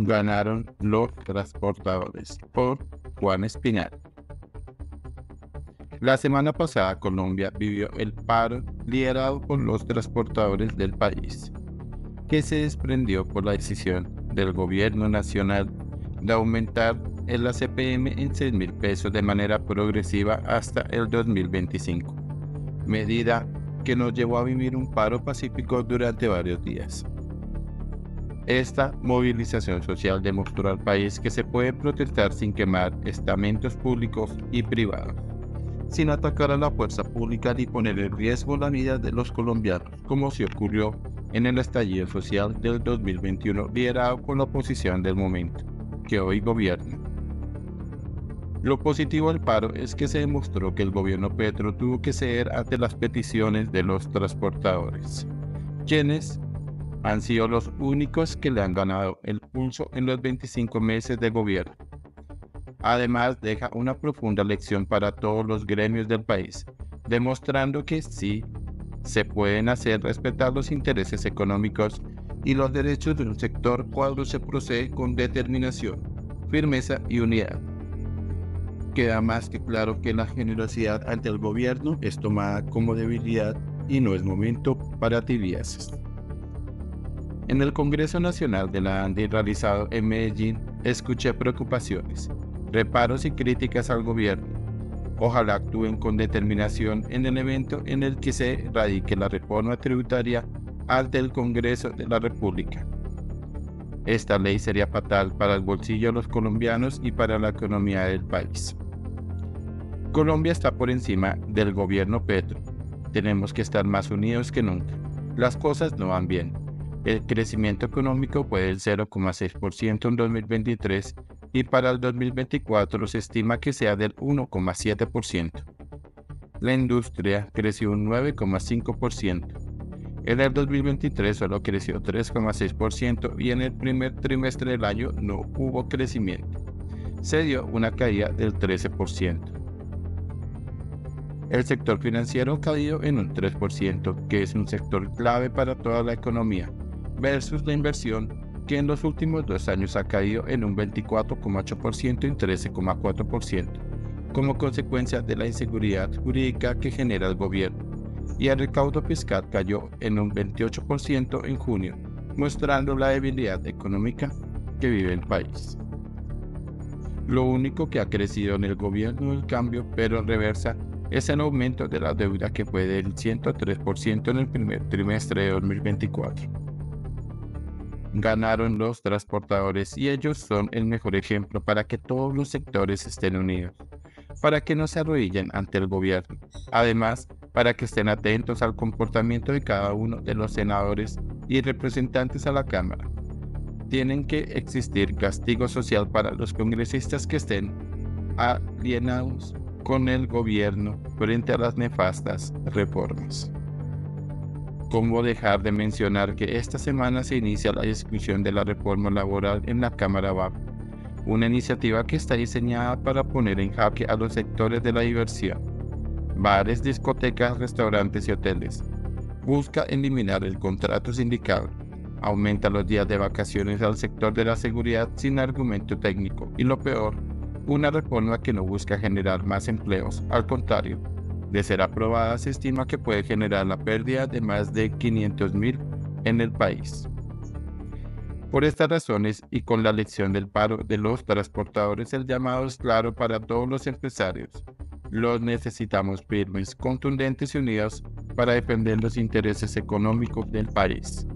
Ganaron los transportadores por Juan Espinal. La semana pasada Colombia vivió el paro liderado por los transportadores del país, que se desprendió por la decisión del gobierno nacional de aumentar el ACPM en 6 mil pesos de manera progresiva hasta el 2025, medida que nos llevó a vivir un paro pacífico durante varios días. Esta movilización social demostró al país que se puede protestar sin quemar estamentos públicos y privados, sin atacar a la fuerza pública ni poner en riesgo la vida de los colombianos, como se ocurrió en el estallido social del 2021 liderado por la oposición del momento, que hoy gobierna. Lo positivo del paro es que se demostró que el gobierno Petro tuvo que ceder ante las peticiones de los transportadores, quienes han sido los únicos que le han ganado el pulso en los 25 meses de gobierno. Además, deja una profunda lección para todos los gremios del país, demostrando que sí se pueden hacer respetar los intereses económicos y los derechos de un sector cuando se procede con determinación, firmeza y unidad. Queda más que claro que la generosidad ante el gobierno es tomada como debilidad y no es momento para tibiezas. En el Congreso Nacional de la ANDI realizado en Medellín, escuché preocupaciones, reparos y críticas al gobierno. Ojalá actúen con determinación en el evento en el que se radique la reforma tributaria ante el Congreso de la República. Esta ley sería fatal para el bolsillo de los colombianos y para la economía del país. Colombia está por encima del gobierno Petro. Tenemos que estar más unidos que nunca. Las cosas no van bien el crecimiento económico fue del 0,6% en 2023 y para el 2024 se estima que sea del 1,7%. La industria creció un 9,5%. En el 2023 solo creció 3,6% y en el primer trimestre del año no hubo crecimiento. Se dio una caída del 13%. El sector financiero caído en un 3%, que es un sector clave para toda la economía versus la inversión que en los últimos dos años ha caído en un 24,8% y 13,4%, como consecuencia de la inseguridad jurídica que genera el gobierno, y el recaudo fiscal cayó en un 28% en junio, mostrando la debilidad económica que vive el país. Lo único que ha crecido en el gobierno del cambio, pero en reversa, es el aumento de la deuda que fue del 103% en el primer trimestre de 2024 ganaron los transportadores y ellos son el mejor ejemplo para que todos los sectores estén unidos, para que no se arrodillen ante el gobierno, además para que estén atentos al comportamiento de cada uno de los senadores y representantes a la Cámara. Tienen que existir castigo social para los congresistas que estén alienados con el gobierno frente a las nefastas reformas. ¿Cómo dejar de mencionar que esta semana se inicia la discusión de la reforma laboral en la Cámara Baja? Una iniciativa que está diseñada para poner en jaque a los sectores de la diversión, bares, discotecas, restaurantes y hoteles. Busca eliminar el contrato sindical, aumenta los días de vacaciones al sector de la seguridad sin argumento técnico y lo peor, una reforma que no busca generar más empleos, al contrario, de ser aprobada, se estima que puede generar la pérdida de más de 500.000 en el país. Por estas razones y con la lección del paro de los transportadores, el llamado es claro para todos los empresarios. Los necesitamos firmes, contundentes y unidos para defender los intereses económicos del país.